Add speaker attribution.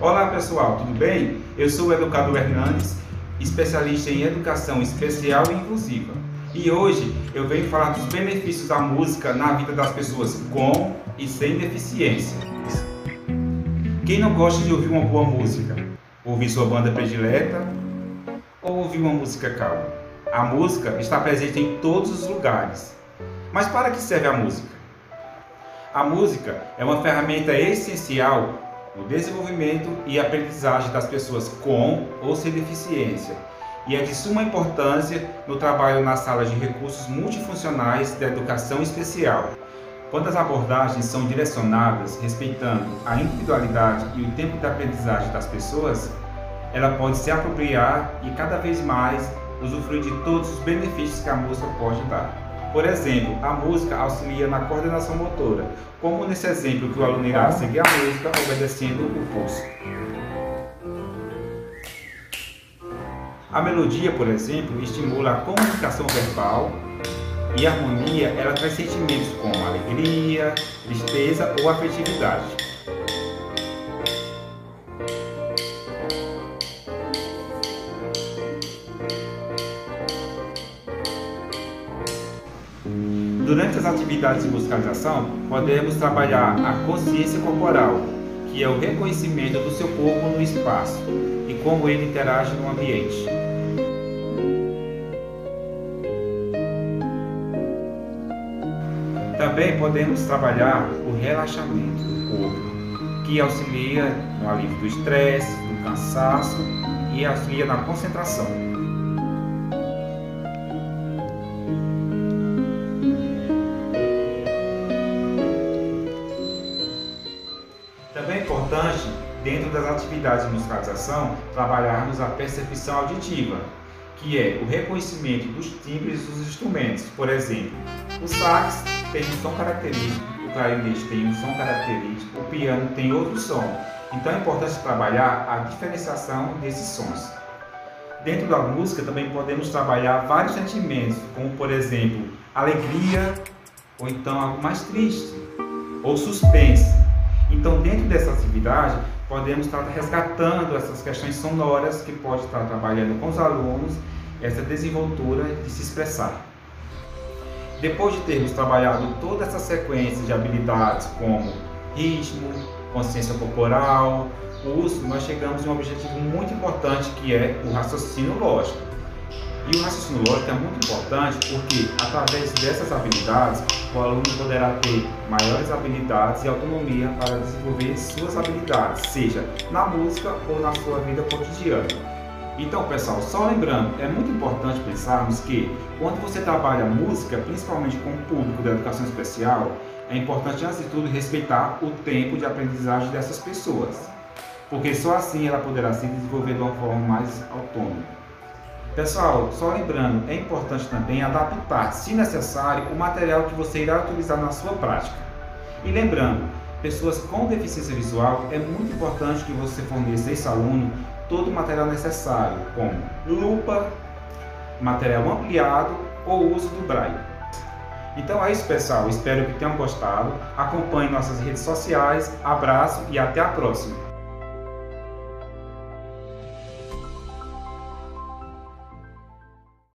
Speaker 1: Olá pessoal, tudo bem? Eu sou o educador Hernandes, especialista em educação especial e inclusiva. E hoje eu venho falar dos benefícios da música na vida das pessoas com e sem deficiência. Quem não gosta de ouvir uma boa música? Ouvir sua banda predileta ou ouvir uma música calma? A música está presente em todos os lugares. Mas para que serve a música? A música é uma ferramenta essencial no desenvolvimento e aprendizagem das pessoas com ou sem deficiência e é de suma importância no trabalho nas salas de recursos multifuncionais da educação especial. Quando as abordagens são direcionadas respeitando a individualidade e o tempo de aprendizagem das pessoas, ela pode se apropriar e cada vez mais usufruir de todos os benefícios que a música pode dar. Por exemplo, a música auxilia na coordenação motora, como nesse exemplo que o aluno irá seguir a música obedecendo o pulso. A melodia, por exemplo, estimula a comunicação verbal e a harmonia ela traz sentimentos como alegria, tristeza ou afetividade. Durante as atividades de musicalização, podemos trabalhar a consciência corporal, que é o reconhecimento do seu corpo no espaço e como ele interage no ambiente. Também podemos trabalhar o relaxamento do corpo, que auxilia no alívio do estresse, do cansaço e auxilia na concentração. Importante, dentro das atividades de musicalização, trabalharmos a percepção auditiva, que é o reconhecimento dos timbres dos instrumentos. Por exemplo, o sax tem um som característico, o clarinete tem um som característico, o piano tem outro som. Então é importante trabalhar a diferenciação desses sons. Dentro da música também podemos trabalhar vários sentimentos, como por exemplo, alegria, ou então algo mais triste, ou suspense. Então, dentro dessa atividade, podemos estar resgatando essas questões sonoras que pode estar trabalhando com os alunos essa desenvoltura de se expressar. Depois de termos trabalhado toda essa sequência de habilidades como ritmo, consciência corporal, uso, nós chegamos em um objetivo muito importante que é o raciocínio lógico. E o raciocínio lógico é muito importante porque, através dessas habilidades, o aluno poderá ter maiores habilidades e autonomia para desenvolver suas habilidades, seja na música ou na sua vida cotidiana. Então, pessoal, só lembrando, é muito importante pensarmos que quando você trabalha música, principalmente com o público da educação especial, é importante, antes de tudo, respeitar o tempo de aprendizagem dessas pessoas, porque só assim ela poderá se desenvolver de uma forma mais autônoma. Pessoal, só lembrando, é importante também adaptar, se necessário, o material que você irá utilizar na sua prática. E lembrando, pessoas com deficiência visual, é muito importante que você forneça esse aluno todo o material necessário, como lupa, material ampliado ou uso do braille. Então é isso, pessoal. Espero que tenham gostado. Acompanhe nossas redes sociais. Abraço e até a próxima.